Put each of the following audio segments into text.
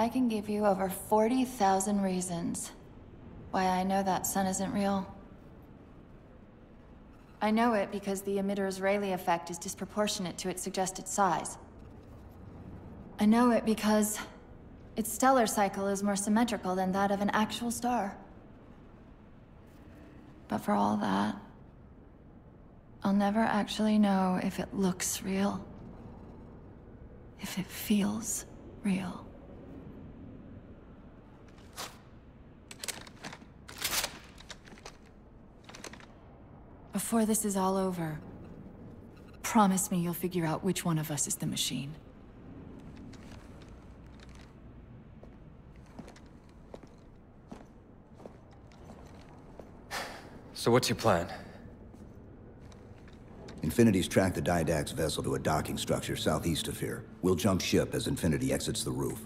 I can give you over 40,000 reasons why I know that sun isn't real. I know it because the emitter's Rayleigh effect is disproportionate to its suggested size. I know it because its stellar cycle is more symmetrical than that of an actual star. But for all that, I'll never actually know if it looks real. If it feels real. Before this is all over, promise me you'll figure out which one of us is the machine. So what's your plan? Infinity's tracked the Didact's vessel to a docking structure southeast of here. We'll jump ship as Infinity exits the roof.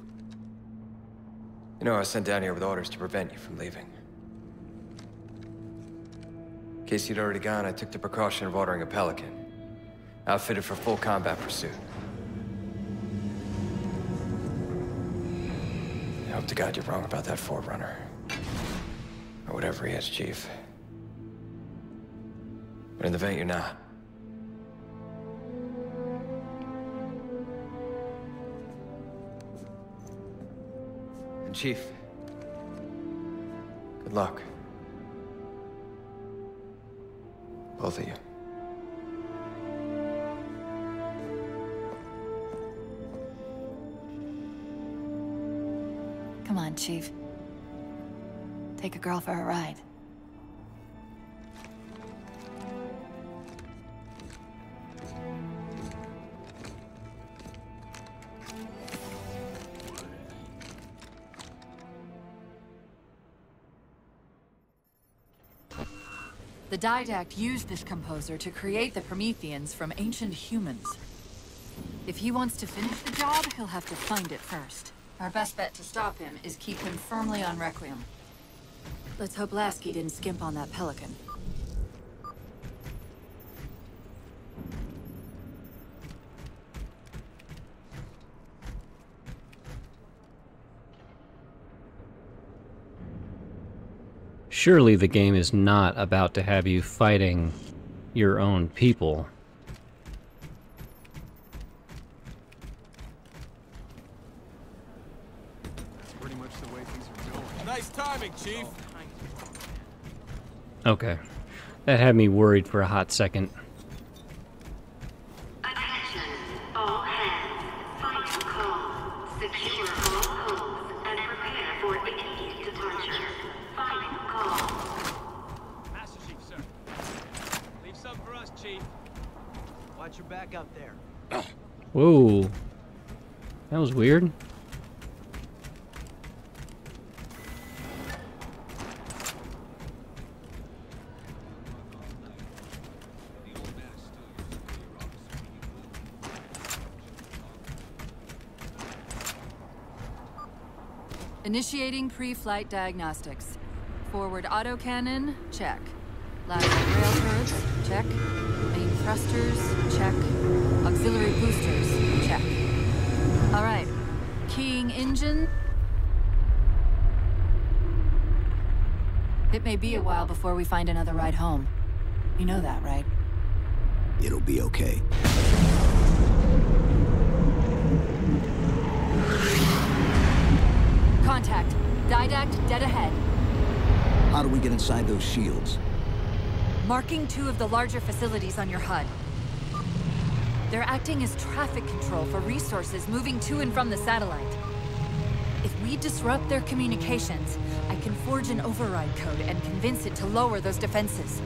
You know, I was sent down here with orders to prevent you from leaving. In case you'd already gone, I took the precaution of ordering a Pelican. Outfitted for full combat pursuit. I hope to God you're wrong about that Forerunner. Or whatever he is, Chief. But in the event you're not. And Chief, good luck. Both of you. Come on, Chief. Take a girl for a ride. The Didact used this composer to create the Prometheans from ancient humans. If he wants to finish the job, he'll have to find it first. Our best bet to stop him is keep him firmly on Requiem. Let's hope Lasky didn't skimp on that Pelican. Surely the game is not about to have you fighting your own people. Pretty much the way things are going. Nice timing, Chief. Okay. That had me worried for a hot second. Back out there. Whoa. That was weird. Initiating pre-flight diagnostics. Forward autocannon, check. Lateral rail turrets, check. Thrusters, check. Auxiliary boosters, check. All right. Keying engine. It may be a while before we find another ride home. You know that, right? It'll be okay. Contact. Didact dead ahead. How do we get inside those shields? Marking two of the larger facilities on your HUD. They're acting as traffic control for resources moving to and from the satellite. If we disrupt their communications, I can forge an override code and convince it to lower those defenses.